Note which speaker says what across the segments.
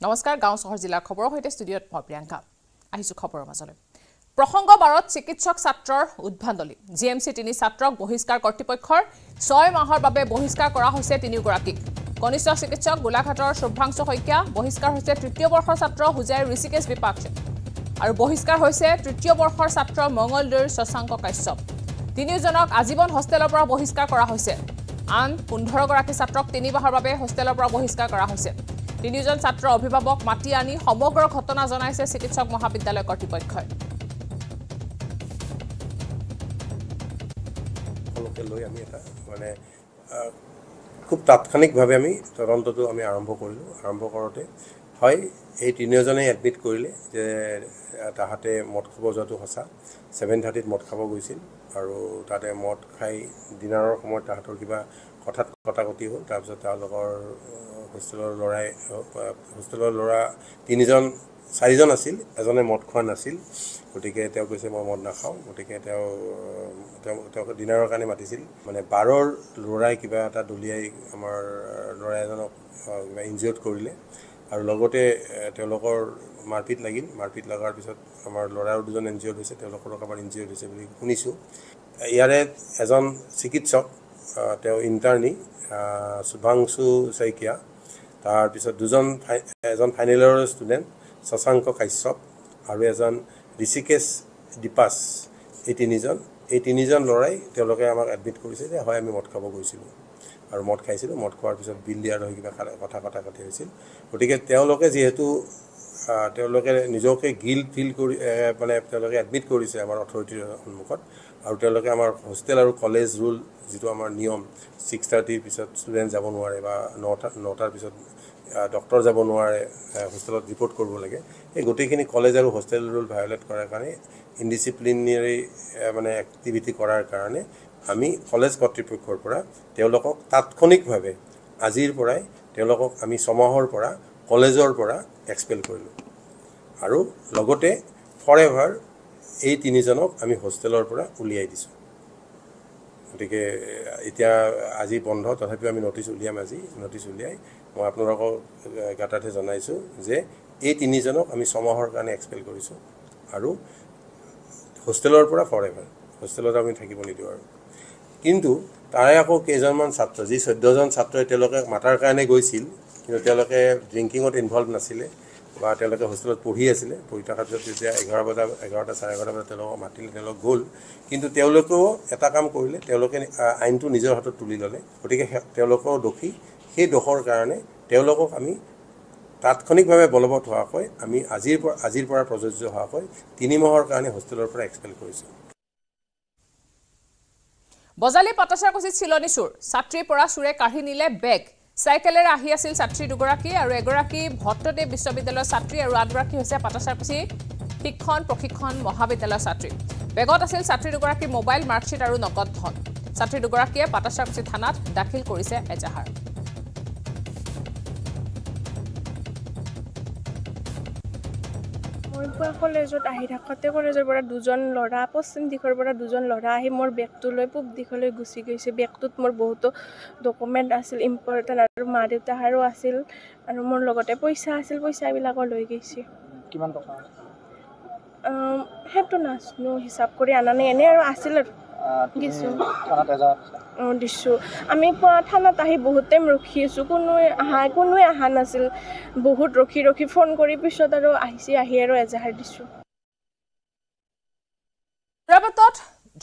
Speaker 1: নমস্কাৰ গাঁও চহৰ জিলাৰ খবৰৰ সৈতে ষ্টুডিঅ'ত মই প্ৰিয়ংকা। আহিছোঁ খবৰৰ মাজলৈ। প্ৰসংগ বাৰত চিকিৎসক ছাত্ৰৰ উদ্ভাণ্ডলি জি এম চি তিনি ছাত্ৰক বহিষ্কাৰ কৰ্তৃপক্ষৰ ছয় মাহৰ বাবে বহিষ্কাৰ কৰা হৈছে তিনিওগৰাকীক। কনিষ্ঠ চিকিৎসক গোলাঘাটৰ শুভ্ৰাংশু শইকীয়া বহিষ্কাৰ হৈছে তৃতীয় বৰ্ষৰ ছাত্ৰ হুজাইৰ ঋষিকেশ বিপাক্ষ। আৰু বহিষ্কাৰ হৈছে তৃতীয় বৰ্ষৰ ছাত্ৰ মঙলদৈৰ শশাংক কাশ্যপ। তিনিওজনক আজীৱন হোষ্টেলৰ পৰা বহিষ্কাৰ কৰা হৈছে। আন পোন্ধৰগৰাকী ছাত্ৰক তিনি মাহৰ বাবে হোষ্টেলৰ পৰা বহিষ্কাৰ কৰা হৈছে। তিনিওজন ছাত্ৰৰ অভিভাৱক মাতি আনি সমগ্ৰ ঘটনা জনাইছে চিকিৎসক মহাবিদ্যালয় কৰ্তৃপক্ষই।
Speaker 2: খুব তাৎক্ষণিকভাৱে আমি তদন্তটো আমি আৰম্ভ কৰিলোঁ। আৰম্ভ কৰোঁতে হয় এই তিনিওজনে এডমিট কৰিলে যে তাহাঁতে মদ খাব যোৱাটো সঁচা। ছেভেন থাৰ্টিত মদ খাব গৈছিল আৰু তাতে মদ খাই ডিনাৰৰ সময়ত তাহাঁতৰ কিবা হঠাৎ কটাকটি হ'ল। তাৰপিছত তেওঁলোকৰ হোষ্টেলৰ ল'ৰাই হোষ্টেলৰ ল'ৰা তিনিজন চাৰিজন আছিল এজনে মদ খোৱা নাছিল গতিকে তেওঁ কৈছে মই মদ নাখাওঁ গতিকে তেওঁ তেওঁক ডিনাৰৰ কাৰণে মাতিছিল। মানে বাৰৰ ল'ৰাই কিবা এটা দলিয়াই আমাৰ ল'ৰা এজনক কিবা ইনজিঅ'ৰ্ড কৰিলে। আৰু লগতে তেওঁলোকৰ মাৰপিট লাগিল। মাৰপিট লগাৰ পিছত আমাৰ ল'ৰাও দুজন ইনজিঅ'ৰ্ড হৈছে তেওঁলোকৰো কাৰোবাৰ ইনজিঅ'ৰ্ড হৈছে বুলি শুনিছোঁ। ইয়াৰে এজন চিকিৎসক তেওঁ ইণ্টাৰ্ণী শুভাংশু শইকীয়া। তাৰপিছত দুজন এজন ফাইনেল ইয়েৰৰ ষ্টুডেণ্ট শশাংক কাশ্যপ আৰু এজন ঋষিকেশ দীপাছ এই তিনিজন এই তিনিজন ল'ৰাই তেওঁলোকে আমাক এডমিট কৰিছে যে হয় আমি মদ খাব গৈছিলোঁ। আৰু মদ খাইছিলোঁ মদ খোৱাৰ পিছত বিল দিয়াৰ হৈ কিবা কথা কটা কাটি হৈছিল। গতিকে তেওঁলোকে যিহেতু তেওঁলোকে নিজকে গিল ফিল কৰি মানে তেওঁলোকে এডমিট কৰিছে আমাৰ অথৰিটিৰ সন্মুখত। আৰু তেওঁলোকে আমাৰ হোষ্টেল আৰু কলেজ ৰুল যিটো আমাৰ নিয়ম ছিক্স থাৰ্টিৰ পিছত ষ্টুডেণ্ট যাব নোৱাৰে বা নটা নটাৰ পিছত ডক্টৰ যাব নোৱাৰে হোষ্টেলত ৰিপৰ্ট কৰিব লাগে। এই গোটেইখিনি কলেজ আৰু হোষ্টেল ৰুল ভায়লেট কৰাৰ কাৰণে ইনডিচিপ্লিনেৰী মানে এক্টিভিটি কৰাৰ কাৰণে আমি কলেজ কৰ্তৃপক্ষৰ পৰা তেওঁলোকক তাৎক্ষণিকভাৱে আজিৰ পৰাই তেওঁলোকক আমি ছমাহৰ পৰা কলেজৰ পৰা এক্সপেল কৰিলোঁ। আৰু লগতে ফৰ এভাৰ এই তিনিজনক আমি হোষ্টেলৰ পৰা উলিয়াই দিছোঁ। গতিকে এতিয়া আজি বন্ধ তথাপিও আমি নটিচ উলিয়াম আজি নটিচ উলিয়াই মই আপোনালোকক গাঁতাতে জনাইছোঁ যে এই তিনিজনক আমি ছমাহৰ কাৰণে এক্সপেল কৰিছোঁ আৰু হোষ্টেলৰ পৰা ফৰ এভাৰ হোষ্টেলত আমি থাকিব নিদিওঁ আৰু। কিন্তু তাৰে আকৌ কেইজনমান ছাত্ৰ যি চৈধ্যজন ছাত্ৰই তেওঁলোকে মাতাৰ কাৰণে গৈছিল কিন্তু তেওঁলোকে ড্ৰিংকিঙত ইনভলভ নাছিলে বা তেওঁলোকে হোষ্টেলত পঢ়ি আছিলে পঢ়ি থকাৰ পিছত যেতিয়া এঘাৰ বজা এঘাৰটা চাৰে এঘাৰটা বজাত তেওঁলোকক মাতিলে তেওঁলোক গ'ল। কিন্তু তেওঁলোকেও এটা কাম কৰিলে তেওঁলোকে আইনটো নিজৰ হাতত তুলি ল'লে। গতিকে তেওঁলোকৰ দোষী। সেই দোষৰ কাৰণে তেওঁলোকক আমি তাৎক্ষণিকভাৱে বলবৎ হোৱাকৈ আমি আজিৰ পৰা আজিৰ পৰা প্ৰযোজ্য হোৱাকৈ তিনি মাহৰ কাৰণে হোষ্টেলৰ পৰা এক্সপেল কৰিছোঁ।
Speaker 1: বজালী পাটাচাৰকুচিত চিলনী চুৰ। ছাত্ৰীৰ পৰা চোৰে কাঢ়ি নিলে বেগ। চাইকেলেৰে আহি আছিল ছাত্ৰী দুগৰাকী আৰু এগৰাকী ভট্টদেৱ বিশ্ববিদ্যালয়ৰ ছাত্ৰী আৰু আনগৰাকী হৈছে পাটাচাৰকুচি শিক্ষণ প্ৰশিক্ষণ মহাবিদ্যালয়ৰ ছাত্ৰী। বেগত আছিল ছাত্ৰী দুগৰাকীৰ মোবাইল মাৰ্কশ্বিট আৰু নগদ ধন। ছাত্ৰী দুগৰাকীয়ে পাটাচাৰকুচি থানাত দাখিল কৰিছে এজাহাৰ।
Speaker 3: পুৱা কলেজত আহি থাকোঁতে কলেজৰ পৰা দুজন ল'ৰা পশ্চিম দিশৰ পৰা দুজন ল'ৰা আহি মোৰ বেগটো লৈ পূব দিশলৈ গুচি গৈছে। বেগটোত মোৰ বহুতো ডকুমেণ্ট আছিল ইম্পৰ্টেণ্ট আৰু মা দেউতাহাৰো আছিল আৰু মোৰ লগতে পইচা আছিল পইচাবিলাকো লৈ গৈছে।
Speaker 4: কিমান টকা?
Speaker 3: সেইটো নাজানো হিচাপ কৰি অনা নাই এনেই আৰু আছিল আৰু। দিছোঁ। অঁ, দিছোঁ। আমি থানাত আহি বহুত টাইম ৰখি আছোঁ। কোনোৱে অহা কোনোৱে অহা নাছিল। বহুত ৰখি ৰখি ফোন কৰি পিছত আৰু আহিছে আহি আৰু এজাহাৰ দিছোঁ।
Speaker 1: যোৰাবাটত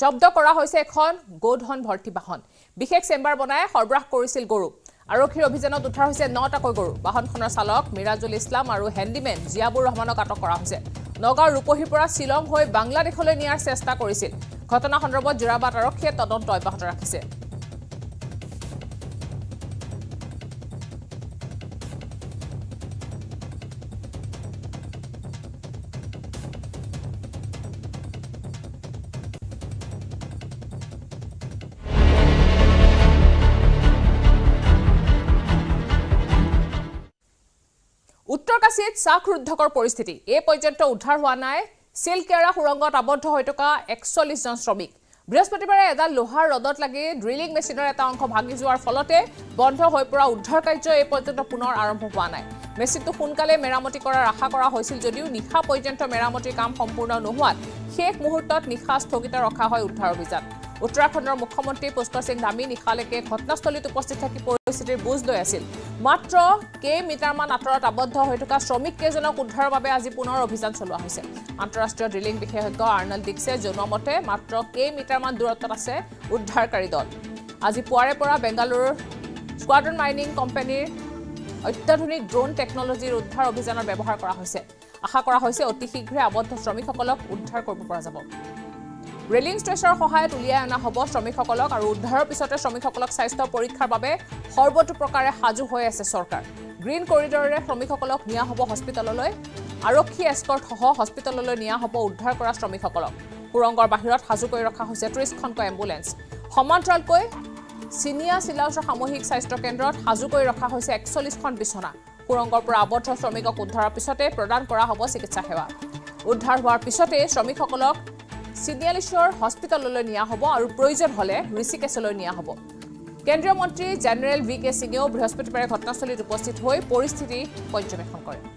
Speaker 1: জব্দ কৰা হৈছে এখন গোধন ভৰ্তি বাহন। বিশেষ চেম্বাৰ বনাই সৰবৰাহ কৰিছিল গৰু। আৰক্ষীৰ অভিযানত উদ্ধাৰ হৈছে নটাকৈ গৰু। বাহনখনৰ চালক মিৰাজুল ইছলাম আৰু হেণ্ডিমেন জিয়াবুৰ ৰহমানক আটক কৰা হৈছে। নগাঁৱৰ ৰূপহীৰ পৰা শ্বিলং হৈ বাংলাদেশলৈ নিয়াৰ চেষ্টা কৰিছিল। ঘটনা সন্দৰ্ভত যোৰাবাট আৰক্ষীয়ে তদন্ত অব্যাহত ৰাখিছে। উত্তৰ কাশীত শ্বাসৰুদ্ধকৰ পৰিস্থিতি। এই পৰ্যন্ত উদ্ধাৰ হোৱা নাই। চিল্কেৰা সুৰংগত আবদ্ধ হৈ থকা একচল্লিছজন শ্ৰমিক। বৃহস্পতিবাৰে এডাল লোহাৰ ৰদত লাগি ড্ৰিলিং মেচিনৰ এটা অংশ ভাঙি যোৱাৰ ফলতে বন্ধ হৈ পৰা উদ্ধাৰ কাৰ্য এই পৰ্যন্ত পুনৰ আৰম্ভ হোৱা নাই। মেচিনটো সোনকালে মেৰামতি কৰাৰ আশা কৰা হৈছিল যদিও নিশা পৰ্যন্ত মেৰামতিৰ কাম সম্পূৰ্ণ নোহোৱাত শেষ মুহূৰ্তত নিশা স্থগিত ৰখা হয় উদ্ধাৰ অভিযান। উত্তৰাখণ্ডৰ মুখ্যমন্ত্ৰী পুষ্কৰ সিং ধামী নিশালৈকে ঘটনাস্থলীত উপস্থিত থাকি পৰিস্থিতিৰ বুজ লৈ আছিল। মাত্ৰ কেইমিটাৰমান আঁতৰত আবদ্ধ হৈ থকা শ্ৰমিককেইজনক উদ্ধাৰৰ বাবে আজি পুনৰ অভিযান চলোৱা হৈছে। আন্তঃৰাষ্ট্ৰীয় ড্ৰিলিং বিশেষজ্ঞ আৰ্নল ডিক্সে জনোৱা মতে মাত্ৰ কেইমিটাৰমান দূৰত্বত আছে উদ্ধাৰকাৰী দল। আজি পুৱাৰে পৰা বেংগালুৰুৰ স্কোৱাড্ৰন মাইনিং কোম্পানীৰ অত্যাধুনিক ড্ৰোন টেকনলজিৰ উদ্ধাৰ অভিযানৰ ব্যৱহাৰ কৰা হৈছে। আশা কৰা হৈছে অতি শীঘ্ৰে আবদ্ধ শ্ৰমিকসকলক উদ্ধাৰ কৰিব পৰা যাব। ৰেলিং ষ্ট্ৰেচাৰৰ সহায়ত উলিয়াই অনা হ'ব শ্ৰমিকসকলক আৰু উদ্ধাৰৰ পিছতে শ্ৰমিকসকলক স্বাস্থ্য পৰীক্ষাৰ বাবে সৰ্বতোপ্ৰকাৰে সাজু হৈ আছে চৰকাৰ। গ্ৰীণ কৰিডৰেৰে শ্ৰমিকসকলক নিয়া হ'ব হস্পিটেললৈ আৰক্ষী এস্কৰ্টসহ হস্পিটেললৈ নিয়া হ'ব উদ্ধাৰ কৰা শ্ৰমিকসকলক। সুৰংগৰ বাহিৰত সাজু কৰি ৰখা হৈছে ত্ৰিছখনকৈ এম্বুলেন্স। সমান্তৰালকৈ চিনিয়া চিলাউচৰ সামূহিক স্বাস্থ্য কেন্দ্ৰত সাজু কৰি ৰখা হৈছে একচল্লিছখন বিচনা সুৰংগৰ পৰা আবদ্ধ শ্ৰমিকক উদ্ধাৰৰ পিছতে প্ৰদান কৰা হ'ব চিকিৎসা সেৱা। উদ্ধাৰ হোৱাৰ পিছতে শ্ৰমিকসকলক চিনিয়ালিশ্বৰ হস্পিটেললৈ নিয়া হ'ব আৰু প্ৰয়োজন হ'লে ঋষিকেশলৈ নিয়া হ'ব। কেন্দ্ৰীয় মন্ত্ৰী জেনেৰেল ভি কে সিঙেও বৃহস্পতিবাৰে ঘটনাস্থলীত উপস্থিত হৈ পৰিস্থিতি পৰ্যবেক্ষণ কৰে।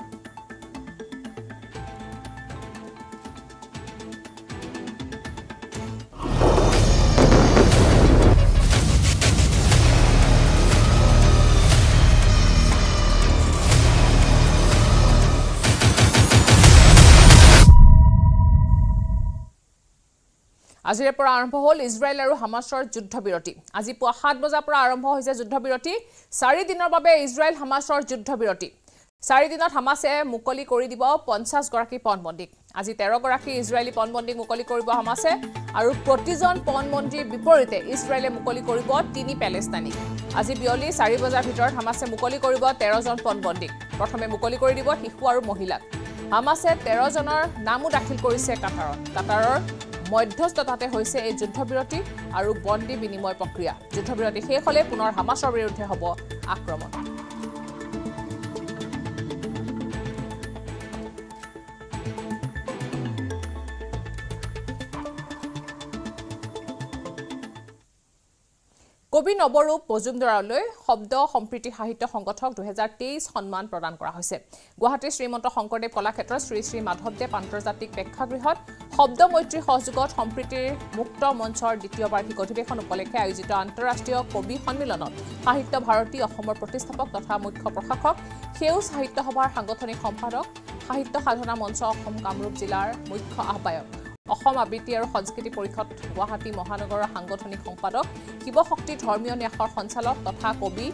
Speaker 1: আজিৰে পৰা আৰম্ভ হ'ল ইজৰাইল আৰু হামাছৰ যুদ্ধবিৰতি। আজি পুৱা সাত বজাৰ পৰা আৰম্ভ হৈছে যুদ্ধবিৰতি। চাৰি দিনৰ বাবে ইজৰাইল হামাছৰ যুদ্ধবিৰতি। চাৰি দিনত হামাছে মুকলি কৰি দিব পঞ্চাছগৰাকী পণবন্দীক। আজি তেৰগৰাকী ইজৰাইলী পণবন্দীক মুকলি কৰিব হামাছে আৰু প্ৰতিজন পণবন্দীৰ বিপৰীতে ইজৰাইলে মুকলি কৰিব তিনি পেলেষ্টাইনীক। আজি বিয়লি চাৰি বজাৰ ভিতৰত হামাছে মুকলি কৰিব তেৰজন পণবন্দীক। প্ৰথমে মুকলি কৰি দিব শিশু আৰু মহিলাক। হামাছে তেৰজনৰ নামো দাখিল কৰিছে কাটাৰত কাটাৰৰ মধ্যস্থতাতে হৈছে এই যুদ্ধবিৰতি আৰু বন্দী বিনিময় প্ৰক্ৰিয়া। যুদ্ধবিৰতি শেষ হ'লে পুনৰ হামাছৰ বিৰুদ্ধে হ'ব আক্ৰমণ। কবি নৱৰূপ মজুমদাৰলৈ শব্দ সম্প্ৰীতি সাহিত্য সংগঠক দুহেজাৰ তেইছ সন্মান প্ৰদান কৰা হৈছে। গুৱাহাটীৰ শ্ৰীমন্ত শংকৰদেৱ কলাক্ষেত্ৰৰ শ্ৰী শ্ৰী মাধৱদেৱ আন্তৰ্জাতিক প্ৰেক্ষাগৃহত শব্দ মৈত্ৰী সহযোগত সম্প্ৰীতিৰ মুক্ত মঞ্চৰ দ্বিতীয় বাৰ্ষিক অধিৱেশন উপলক্ষে আয়োজিত আন্তঃৰাষ্ট্ৰীয় কবি সন্মিলনত সাহিত্য ভাৰতী অসমৰ প্ৰতিষ্ঠাপক তথা মুখ্য প্ৰশাসক সেউজ সাহিত্য সভাৰ সাংগঠনিক সম্পাদক সাহিত্য সাধনা মঞ্চ অসম কামৰূপ জিলাৰ মুখ্য আহ্বায়ক। অসম আবৃত্তি আৰু সংস্কৃতি পৰিষদ গুৱাহাটী মহানগৰৰ সাংগঠনিক সম্পাদক শিৱশক্তি ধৰ্মীয় ন্যাসৰ সঞ্চালক তথা কবি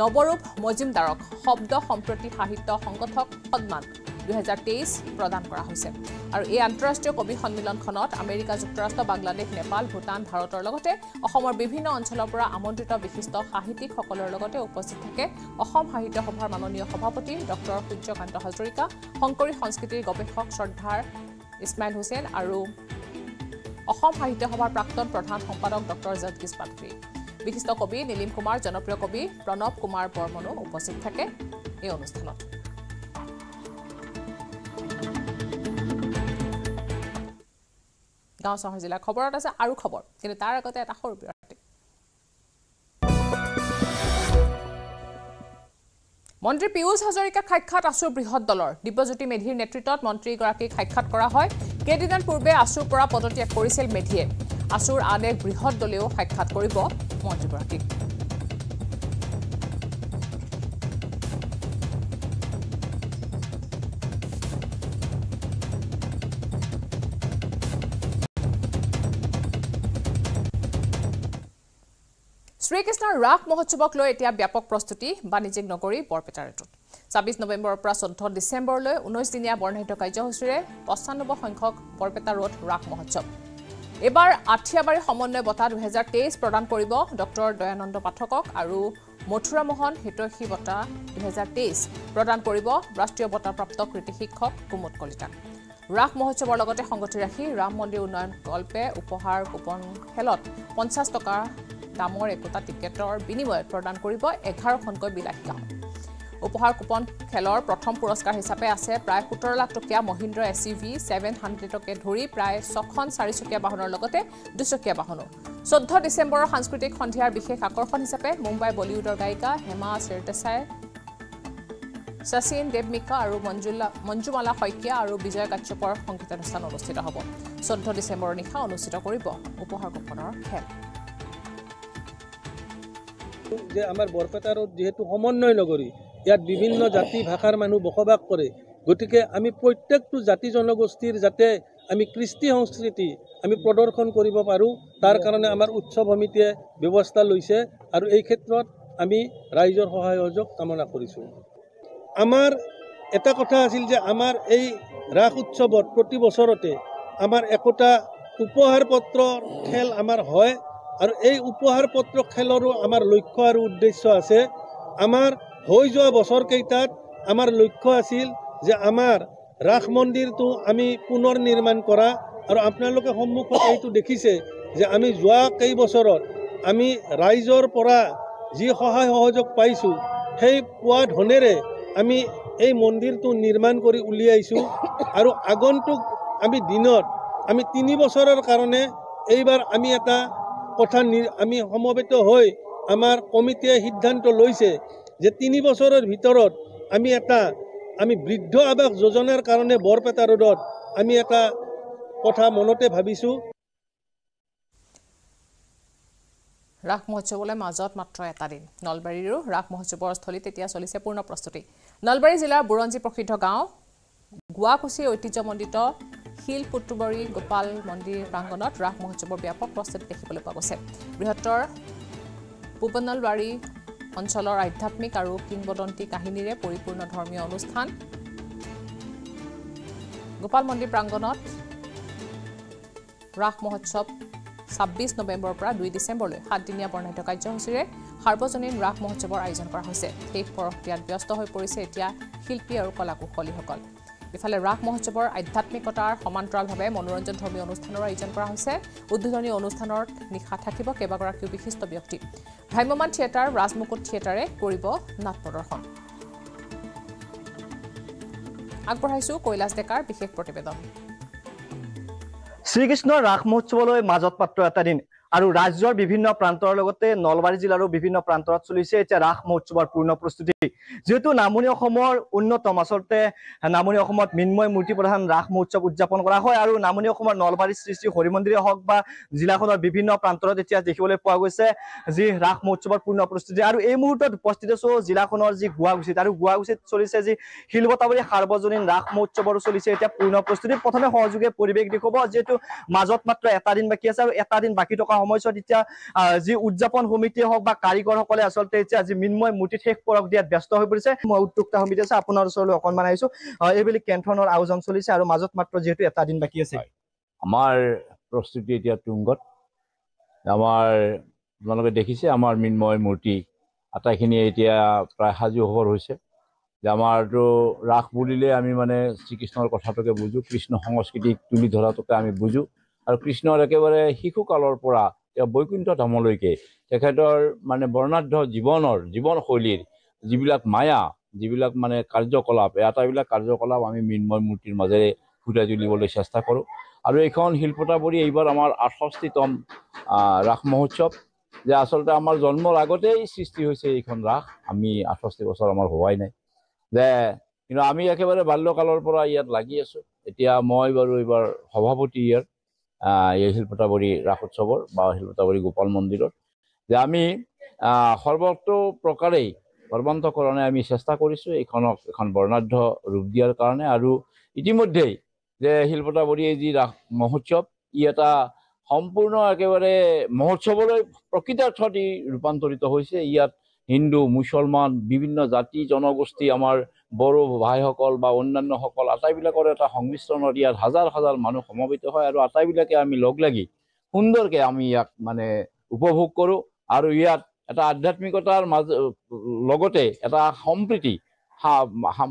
Speaker 1: নৱৰূপ মজিমদাৰক শব্দ সম্প্ৰতি সাহিত্য সংগঠক সন্মান দুহেজাৰ তেইছ প্ৰদান কৰা হৈছে। আৰু এই আন্তঃৰাষ্ট্ৰীয় কবি সন্মিলনখনত আমেৰিকা যুক্তৰাষ্ট্ৰ বাংলাদেশ নেপাল ভূটান ভাৰতৰ লগতে অসমৰ বিভিন্ন অঞ্চলৰ পৰা আমন্ত্ৰিত বিশিষ্ট সাহিত্যিকসকলৰ লগতে উপস্থিত থাকে অসম সাহিত্য সভাৰ মাননীয় সভাপতি ডক্টৰ সূৰ্যকান্ত হাজৰিকা শংকৰী সংস্কৃতিৰ গৱেষক শ্ৰদ্ধাৰ ইছমাইল হুছেইন আৰু অসম সাহিত্য সভাৰ প্ৰাক্তন প্ৰধান সম্পাদক ডক্টৰ জগদীশ পাত্ৰী বিশিষ্ট কবি নীলিম কুমাৰ জনপ্ৰিয় কবি প্ৰণৱ কুমাৰ বৰ্মনো উপস্থিত থাকে এই অনুষ্ঠানত। গাঁও চহৰ জিলাৰ খবৰত আছে আৰু খবৰ কিন্তু তাৰ আগতে এটা সৰু মন্ত্ৰী পীয়ুষ হাজৰিকাক সাক্ষাৎ আছুৰ বৃহৎ দলৰ। দিব্যজ্যোতি মেধিৰ নেতৃত্বত মন্ত্ৰীগৰাকীক সাক্ষাৎ কৰা হয়। কেইদিনমান পূৰ্বে আছুৰ পৰা পদত্যাগ কৰিছিল মেধিয়ে। আছুৰ আন এক বৃহৎ দলেও সাক্ষাৎ কৰিব মন্ত্ৰীগৰাকীক। শ্ৰীকৃষ্ণৰ ৰাস মহোৎসৱক লৈ এতিয়া ব্যাপক প্ৰস্তুতি বাণিজ্যিক নগৰী বৰপেটা ৰেটত। ছাব্বিছ নৱেম্বৰৰ পৰা চৈধ্য ডিচেম্বৰলৈ ঊনৈছ দিনীয়া বৰ্ণাঢ্য কাৰ্যসূচীৰে পঁচানব্বৈ সংখ্যক বৰপেটা ৰোড ৰাস মহোৎসৱ। এইবাৰ আঠিয়াবাৰী সমন্বয় বঁটা দুহেজাৰ তেইছ প্ৰদান কৰিব ডক্টৰ দয়ানন্দ পাঠকক আৰু মথুৰা মোহন হিতৈষী বঁটা দুহেজাৰ তেইছ প্ৰদান কৰিব ৰাষ্ট্ৰীয় বঁটাপ্ৰাপ্ত কৃতি শিক্ষক কুমুদ কলিতাক। ৰাস মহোৎসৱৰ লগতে সংগতি ৰাখি ৰাম মন্দিৰ উন্নয়ন কল্পে উপহাৰ কুপন খেলত পঞ্চাছ টকা দামৰ একোটা টিকেটৰ বিনিময়ত প্ৰদান কৰিব এঘাৰখনকৈ বিলাসী গাঁও। উপহাৰ কুপন খেলৰ প্ৰথম পুৰস্কাৰ হিচাপে আছে প্ৰায় সোতৰ লাখ টকীয়া Mahindra S U V seven হাণ্ড্ৰেডকে ধৰি প্ৰায় ছখন চাৰিচকীয়া বাহনৰ লগতে দুচকীয়া বাহনো। চৈধ্য ডিচেম্বৰৰ সাংস্কৃতিক সন্ধিয়াৰ বিশেষ আকৰ্ষণ হিচাপে মুম্বাই বলিউডৰ গায়িকা হেমা শ্বেৰদেশাই শচীন দেৱমিকা আৰু মঞ্জুলা মঞ্জুমালা শইকীয়া আৰু বিজয় কাশ্যপৰ সংগীতানুষ্ঠান অনুষ্ঠিত হ'ব। চৈধ্য ডিচেম্বৰৰ নিশা অনুষ্ঠিত কৰিব উপহাৰ গোপনৰ খেল।
Speaker 4: যে আমাৰ বৰপেটাৰত যিহেতু সমন্বয় নগৰী ইয়াত বিভিন্ন জাতি ভাষাৰ মানুহ বসবাস কৰে। গতিকে আমি প্ৰত্যেকটো জাতি জনগোষ্ঠীৰ যাতে আমি কৃষ্টি সংস্কৃতি আমি প্ৰদৰ্শন কৰিব পাৰোঁ তাৰ কাৰণে আমাৰ উৎসৱ সমিতিয়ে ব্যৱস্থা লৈছে। আৰু এই ক্ষেত্ৰত আমি ৰাইজৰ সহায় সহযোগ কামনা কৰিছোঁ। আমাৰ এটা কথা আছিল যে আমাৰ এই ৰাস উৎসৱত প্ৰতি বছৰতে আমাৰ একোটা উপহাৰ পত্ৰৰ খেল আমাৰ হয় আৰু এই উপহাৰ পত্ৰ খেলৰো আমাৰ লক্ষ্য আৰু উদ্দেশ্য আছে। আমাৰ হৈ যোৱা বছৰকেইটাত আমাৰ লক্ষ্য আছিল যে আমাৰ ৰাস মন্দিৰটো আমি পুনৰ নিৰ্মাণ কৰা আৰু আপোনালোকে সন্মুখত এইটো দেখিছে যে আমি যোৱা কেইবছৰত আমি ৰাইজৰ পৰা যি সহায় সহযোগ পাইছোঁ সেই পোৱা ধনেৰে আমি এই মন্দিৰটো নিৰ্মাণ কৰি উলিয়াইছোঁ। আৰু আগন্তুক আমি দিনত আমি তিনি বছৰৰ কাৰণে এইবাৰ আমি এটা কথা আমি সমবেত হৈ আমাৰ কমিটিয়ে সিদ্ধান্ত লৈছে যে তিনি বছৰৰ ভিতৰত আমি এটা আমি বৃদ্ধ আৱাস যোজনাৰ কাৰণে বৰপেটা ৰোডত আমি এটা কথা মনতে ভাবিছোঁ।
Speaker 1: ৰাস মহোৎসৱলৈ মাজত মাত্ৰ এটা দিন। নলবাৰীৰো ৰাস মহোৎসৱৰ স্থলীত এতিয়া চলিছে পূৰ্ণ প্ৰস্তুতি। নলবাৰী জিলাৰ বুৰঞ্জী প্ৰসিদ্ধ গাঁও গুৱাকুচি ঐতিহ্যমণ্ডিত শিল পুতুবৰী গোপাল মন্দিৰ প্ৰাংগণত ৰাস মহোৎসৱৰ ব্যাপক প্ৰস্তুতি দেখিবলৈ পোৱা গৈছে। বৃহত্তৰ পূবনলবাৰী অঞ্চলৰ আধ্যাত্মিক আৰু কিংবদন্তী কাহিনীৰে পৰিপূৰ্ণ ধৰ্মীয় অনুষ্ঠান। গোপাল মন্দিৰ প্ৰাংগণত ৰাস মহোৎসৱ ছাব্বিছ নৱেম্বৰৰ পৰা দুই ডিচেম্বৰলৈ সাতদিনীয়া বৰ্ণাঢ্য কাৰ্যসূচীৰে সাৰ্বজনীন ৰাস মহোৎসৱৰ আয়োজন কৰা হৈছে। শেষ পৰক্ৰিয়াত ব্যস্ত হৈ পৰিছে এতিয়া শিল্পী আৰু কলাকুশলীসকল। ইফালে ৰাস মহোৎসৱৰ আধ্যাত্মিকতাৰ সমান্তৰালভাৱে মনোৰঞ্জন ধৰ্মীয় অনুষ্ঠানৰ আয়োজন কৰা হৈছে। উদ্বোধনী অনুষ্ঠানৰ নিশা থাকিব কেইবাগৰাকীও বিশিষ্ট ব্যক্তি। ভ্ৰাম্যমাণ থিয়েটাৰ ৰাজমুকুট থিয়েটাৰে কৰিব নাট প্ৰদৰ্শন। আগবঢ়াইছো কৈলাশ ডেকাৰ বিশেষ প্ৰতিবেদন।
Speaker 5: শ্ৰীকৃষ্ণৰ ৰাস মহোৎসৱলৈ মাজত মাত্ৰ এটা দিন। আৰু ৰাজ্যৰ বিভিন্ন প্ৰান্তৰ লগতে নলবাৰী জিলাৰো বিভিন্ন প্ৰান্তৰত চলিছে এতিয়া ৰাস মহোৎসৱৰ পূৰ্ণ প্ৰস্তুতি। যিহেতু নামনি অসমৰ অন্যতম আচলতে নামনি অসমত মৃন্ময় মূৰ্তি প্ৰধান ৰাস মহোৎসৱ উদযাপন কৰা হয় আৰু নামনি অসমৰ নলবাৰী শ্ৰী শ্ৰী হৰি মন্দিৰে হওক বা জিলাখনৰ বিভিন্ন প্ৰান্তৰত এতিয়া দেখিবলৈ পোৱা গৈছে যি ৰাস মহোৎসৱৰ পূৰ্ণ প্ৰস্তুতি। আৰু এই মুহূৰ্তত উপস্থিত আছো জিলাখনৰ যি গুৱাগুচিত আৰু গুৱাগুচিত চলিছে যি শিলবতাবৰী সাৰ্বজনীন ৰাস মহোৎসৱৰো চলিছে এতিয়া পূৰ্ণ প্ৰস্তুতি। প্ৰথমে সহযোগে পৰিৱেশ দেখুৱাব যিহেতু মাজত মাত্ৰ এটা দিন বাকী আছে আৰু এটা দিন বাকী থকা সময়ছোৱাত এতিয়া যি উদযাপন সমিতিয়ে হওক বা কাৰিকৰসকলে আচলতে এতিয়া যি মৃন্ময় মূৰ্তিত শেষ পৰক দিয়াত ব্যস্ত হৈ পৰিছে। মই উদ্যোক্তা সমিতি আছে আপোনাৰ ওচৰলৈ অকণমান আহিছো আহ, এইবেলি কেন্থনৰ আয়োজন চলিছে আৰু মাজত মাত্ৰ যিহেতু এটা দিন বাকী আছে।
Speaker 6: আমাৰ প্ৰস্তুতি এতিয়া তুংগত। আমাৰ আপোনালোকে দেখিছে আমাৰ মৃন্ময় মূৰ্তি আটাইখিনি এতিয়া প্ৰায় সাজু হবৰ হৈছে। যে আমাৰতো ৰাস বুলিলে আমি মানে শ্ৰীকৃষ্ণৰ কথাটোকে বুজো কৃষ্ণ সংস্কৃতিক তুলি ধৰাটোকে আমি বুজো। আৰু কৃষ্ণৰ একেবাৰে শিশুকালৰ পৰা তেওঁ বৈকুণ্ঠ ধামলৈকে তেখেতৰ মানে বৰ্ণাঢ্য জীৱনৰ জীৱনশৈলীৰ যিবিলাক মায়া যিবিলাক মানে কাৰ্যকলাপ এই আটাইবিলাক কাৰ্যকলাপ আমি মৃন্ময় মূৰ্তিৰ মাজেৰে ফুটাই তুলিবলৈ চেষ্টা কৰোঁ। আৰু এইখন শিল্পতাবৰী এইবাৰ আমাৰ আঠষষ্ঠিতম ৰাস মহোৎসৱ যে আচলতে আমাৰ জন্মৰ আগতেই সৃষ্টি হৈছে এইখন ৰাস। আমি আঠষষ্ঠি বছৰ আমাৰ হোৱাই নাই। যে কিন্তু আমি একেবাৰে বাল্যকালৰ পৰা ইয়াত লাগি আছোঁ। এতিয়া মই বাৰু এইবাৰ সভাপতি ইয়াৰ। এই শিল্পতাবৰী ৰাস উৎসৱৰ বা শিল্পতাবৰী গোপাল মন্দিৰৰ। যে আমি আহ, সৰ্বতো প্ৰকাৰেই সৰ্বান্তকৰণে আমি চেষ্টা কৰিছোঁ এইখনক এখন বৰ্ণাঢ্য ৰূপ দিয়াৰ কাৰণে আৰু ইতিমধ্যেই যে শিল্পতাবৰী এই যি ৰাস মহোৎসৱ ই এটা সম্পূৰ্ণ একেবাৰে মহোৎসৱলৈ প্ৰকৃতাৰ্থত ই ৰূপান্তৰিত হৈছে। ইয়াত হিন্দু মুছলমান বিভিন্ন জাতি জনগোষ্ঠী আমাৰ বড়ো ভাইসকল বা অন্যান্যসকল আটাইবিলাকৰ এটা সংমিশ্ৰণত ইয়াত হাজাৰ হাজাৰ মানুহ সমবেত হয় আৰু আটাইবিলাকে আমি লগ লাগি সুন্দৰকৈ আমি ইয়াক মানে উপভোগ কৰোঁ আৰু ইয়াত এটা আধ্যাত্মিকতাৰ মাজ লগতে এটা সম্প্ৰীতি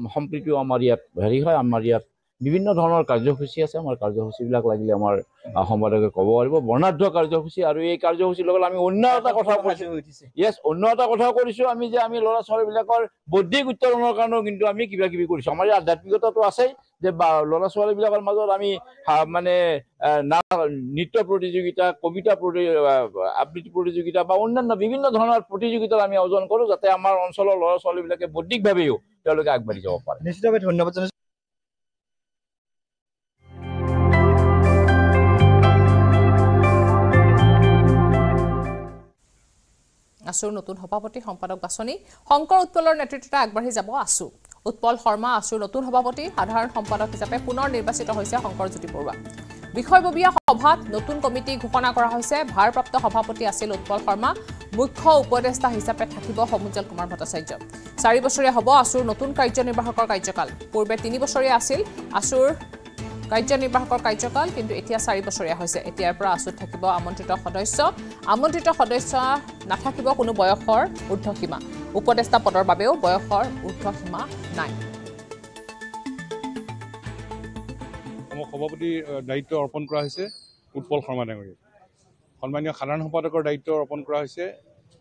Speaker 6: সম্প্ৰীতিও আমাৰ ইয়াত হেৰি হয় আমাৰ ইয়াত
Speaker 7: বিভিন্ন ধৰণৰ কাৰ্যসূচী আছে। আমাৰ কাৰ্যসূচীবিলাক লাগিলে আমাৰ সম্পাদকে ক'ব পাৰিব। বৰ্ণাঢ্য কাৰ্যসূচী আৰু এই কাৰ্যসূচীৰ লগত আমি অন্য এটা কথা কৈছোঁ য়েছ অন্য এটা কথা কৰিছোঁ। আমি যে আমি ল'ৰা ছোৱালীবিলাকৰ বৌদ্ধিক উত্তৰণৰ কাৰণেও কিন্তু আমি কিবা কিবি কৰিছোঁ। আমাৰ এই আধ্যাত্মিকতাটো আছেই যে ল'ৰা ছোৱালীবিলাকৰ মাজত আমি মানে নৃত্য প্ৰতিযোগিতা কবিতা আবৃত্তি প্ৰতিযোগিতা বা অন্যান্য বিভিন্ন ধৰণৰ প্ৰতিযোগিতাৰ আমি আয়োজন কৰোঁ যাতে আমাৰ অঞ্চলৰ ল'ৰা ছোৱালীবিলাকে বৌদ্ধিকভাৱেও তেওঁলোকে আগবাঢ়ি যাব পাৰে।
Speaker 5: নিশ্চিতভাৱে ধন্যবাদ
Speaker 1: আছুৰ নতুন সভাপতি সম্পাদক বাছনি শংকৰ উৎপলৰ নেতৃত্বতে আগবাঢ়ি যাব আছু। উৎপল শৰ্মা আছুৰ নতুন সভাপতি সাধাৰণ সম্পাদক হিচাপে পুনৰ নিৰ্বাচিত হৈছে শংকৰজ্যোতি বৰুৱা। বিষয়ববীয়া সভাত নতুন কমিটি ঘোষণা কৰা হৈছে। ভাৰপ্ৰাপ্ত সভাপতি আছিল উৎপল শৰ্মা মুখ্য উপদেষ্টা হিচাপে থাকিব সমুজ্জ্বল কুমাৰ ভট্টাচাৰ্য। চাৰি বছৰীয়া হ'ব আছুৰ নতুন কাৰ্যনিৰ্বাহকৰ কাৰ্যকাল। পূৰ্বে তিনি বছৰীয়া আছিল আছুৰ কাৰ্যনিৰ্বাহকৰ কাৰ্যকাল কিন্তু এতিয়া চাৰি বছৰীয়া হৈছে। এতিয়াৰ পৰা আছুত থাকিব আমন্ত্ৰিত সদস্য। আমন্ত্ৰিত সদস্য নাথাকিব কোনো বয়সৰ ঊৰ্ধসীমা উপদেষ্টা পদৰ বাবেও বয়সৰ ঊৰ্ধসীমা নাই।
Speaker 8: সভাপতিৰ দায়িত্ব অৰ্পণ কৰা হৈছে উৎপল শৰ্মা ডাঙৰীয়াক। সন্মানীয় সাধাৰণ সম্পাদকৰ দায়িত্ব অৰ্পণ কৰা হৈছে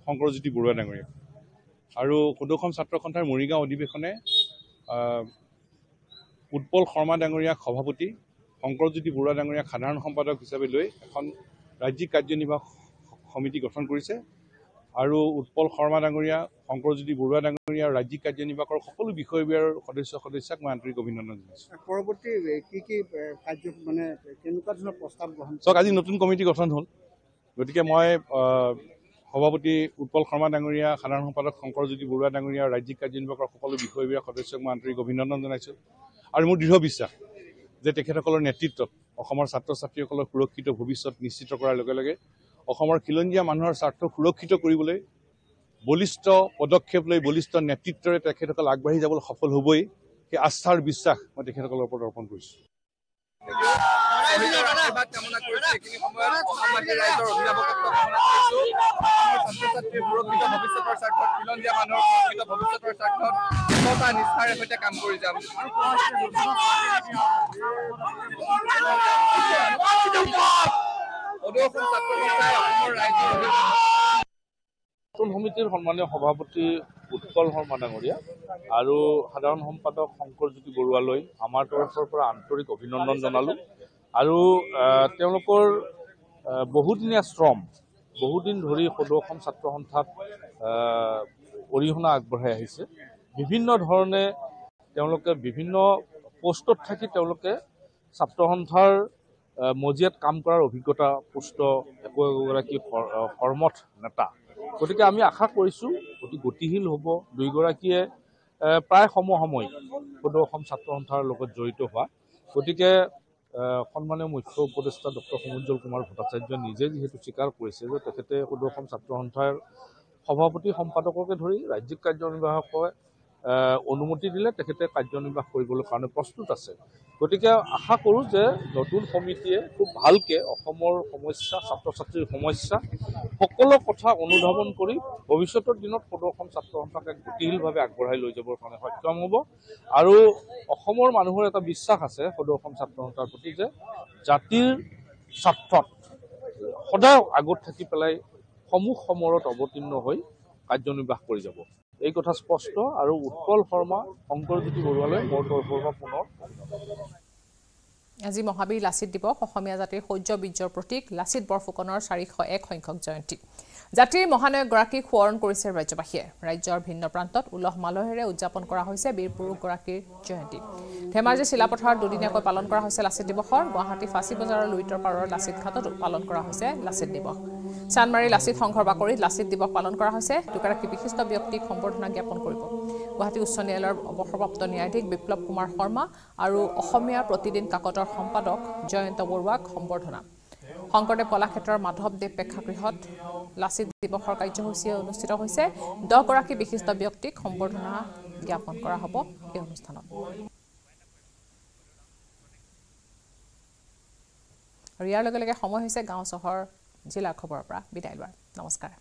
Speaker 8: শংকৰজ্যোতি বৰুৱা ডাঙৰীয়াক। আৰু সদৌসম ছাত্ৰ সন্থাৰ মৰিগাঁও অধিৱেশনে উৎপল শৰ্মা ডাঙৰীয়াক সভাপতি শংকৰজ্যোতি বৰুৱা ডাঙৰীয়াক সাধাৰণ সম্পাদক হিচাপে লৈ এখন ৰাজ্যিক কাৰ্যনিৰ্বাহক সমিতি গঠন কৰিছে। আৰু উৎপল শৰ্মা ডাঙৰীয়া শংকৰজ্যোতি বৰুৱা ডাঙৰীয়া আৰু ৰাজ্যিক কাৰ্যনিৰ্বাহকৰ সকলো বিষয়ববীয়াৰ সদস্য সদস্যাক মই আন্তৰিক অভিনন্দন জনাইছোঁ।
Speaker 9: পৰৱৰ্তী কি কি কাৰ্য মানে কেনেকুৱা ধৰণৰ প্ৰস্তাৱ গ্ৰহণ
Speaker 8: চাওক আজি নতুন কমিটি গঠন হ'ল। গতিকে মই সভাপতি উৎপল শৰ্মা ডাঙৰীয়া সাধাৰণ সম্পাদক শংকৰজ্যোতি বৰুৱা ডাঙৰীয়া আৰু ৰাজ্যিক কাৰ্যনিৰ্বাহকৰ সকলো বিষয়ববীয়া সদস্যক মই আন্তৰিক অভিনন্দন জনাইছোঁ। আৰু মোৰ দৃঢ় বিশ্বাস যে তেখেতসকলৰ নেতৃত্বত অসমৰ ছাত্ৰ ছাত্ৰীসকলৰ সুৰক্ষিত ভৱিষ্যত নিশ্চিত কৰাৰ লগে লগে অসমৰ খিলঞ্জীয়া মানুহৰ স্বাৰ্থ সুৰক্ষিত কৰিবলৈ বলিষ্ঠ পদক্ষেপ লৈ বলিষ্ঠ নেতৃত্বৰে তেখেতসকল আগবাঢ়ি যাবলৈ সফল হ'বই সেই আস্থাৰ বিশ্বাস মই তেখেতসকলৰ ওপৰত অৰ্পণ কৰিছোঁ।
Speaker 7: সমিতিৰ সন্মানীয় সভাপতি উৎপল শৰ্মা ডাঙৰীয়া আৰু সাধাৰণ সম্পাদক শংকৰজ্যোতি বৰুৱালৈ আমাৰ তৰফৰ পৰা আন্তৰিক অভিনন্দন জনালোঁ। আৰু তেওঁলোকৰ বহুদিনীয়া শ্ৰম বহুদিন ধৰি সদৌ অসম ছাত্ৰ সন্থাত অৰিহণা আগবঢ়াই আহিছে। বিভিন্ন ধৰণে তেওঁলোকে বিভিন্ন পষ্টত থাকি তেওঁলোকে ছাত্ৰ সন্থাৰ মজিয়াত কাম কৰাৰ অভিজ্ঞতা পুষ্ট একো একোগৰাকী কৰ্মঠ নেতা। গতিকে আমি আশা কৰিছোঁ অতি গতিশীল হ'ব। দুয়োগৰাকীয়ে প্ৰায় সমসাময়িক সদৌ অসম ছাত্ৰ সন্থাৰ লগত জড়িত হোৱা। গতিকে সন্মানীয় মুখ্য উপদেষ্টা ডক্টৰ সমুজ্জ্বল কুমাৰ ভট্টাচাৰ্যই নিজে যিহেতু স্বীকাৰ কৰিছে যে তেখেতে সদৌ অসম ছাত্ৰ সন্থাৰ সভাপতি সম্পাদককে ধৰি ৰাজ্যিক কাৰ্যনিৰ্বাহকে অনুমতি দিলে তেখেতে কাৰ্যনিৰ্বাহ কৰিবলৈ কাৰণে প্ৰস্তুত আছে। গতিকে আশা কৰোঁ যে নতুন সমিতিয়ে খুব ভালকৈ অসমৰ সমস্যা ছাত্ৰ ছাত্ৰীৰ সমস্যা সকলো কথা অনুধাৱন কৰি ভৱিষ্যতৰ দিনত সদৌ ছাত্ৰ সন্থাক এক গতিশীলভাৱে আগবঢ়াই লৈ যাবৰ কাৰণে সক্ষম হ'ব। আৰু অসমৰ মানুহৰ এটা বিশ্বাস আছে সদৌ অসম ছাত্ৰ সন্থাৰ প্ৰতি যে জাতিৰ স্বাৰ্থত সদায় আগত থাকি পেলাই সমূহ সমৰত অৱতীৰ্ণ হৈ কাৰ্যনিৰ্বাহ কৰি যাব। এই কথা স্পষ্ট আৰু উৎপল শৰ্মা শংকৰজ্যোতি বৰুৱালৈ মোৰ তৰফৰ পৰা পুনৰ
Speaker 1: আজি মহাবীৰ লাচিত দিৱস অসমীয়া জাতিৰ শৌৰ্য বীৰ্যৰ প্ৰতীক লাচিত বৰফুকনৰ চাৰিশ এক সংখ্যক জয়ন্তী। জাতিৰ মহানায়কগৰাকীক সোঁৱৰণ কৰিছে ৰাজ্যবাসীয়ে। ৰাজ্যৰ ভিন্ন প্ৰান্তত উলহ মালহেৰে উদযাপন কৰা হৈছে বীৰ পুৰুষগৰাকীৰ জয়ন্তী। ধেমাজি চিলাপথাৰত দুদিনীয়াকৈ পালন কৰা হৈছে লাচিত দিৱসৰ গুৱাহাটী ফাঁচী বজাৰৰ লুইতৰ পাৰৰ লাচিত ঘাটতো পালন কৰা হৈছে লাচিত দিৱস। চানমাৰী লাচিত সংঘৰ বাকৰিত লাচিত দিৱস পালন কৰা হৈছে দুগৰাকী বিশিষ্ট ব্যক্তিক সম্বৰ্ধনা জ্ঞাপন কৰিব। গুৱাহাটী উচ্চ ন্যায়ালয়ৰ অৱসৰপ্ৰাপ্ত ন্যায়াধীশ বিপ্লৱ কুমাৰ শৰ্মা আৰু অসমীয়া প্ৰতিদিন কাকতৰ সম্পাদক জয়ন্ত বৰুৱাক সম্বৰ্ধনা। শংকৰদেৱ কলাক্ষেত্ৰৰ মাধৱদেৱ প্ৰেক্ষাগৃহত লাচিত দিৱসৰ কাৰ্যসূচী অনুষ্ঠিত হৈছে। দহগৰাকী বিশিষ্ট ব্যক্তিক সম্বৰ্ধনা জ্ঞাপন কৰা হ'ব এই অনুষ্ঠানত। আৰু ইয়াৰ লগে লগে সময় হৈছে গাঁও চহৰ জিলাৰ খবৰৰ পৰা। বিদায় লোৱাৰ নমস্কাৰ।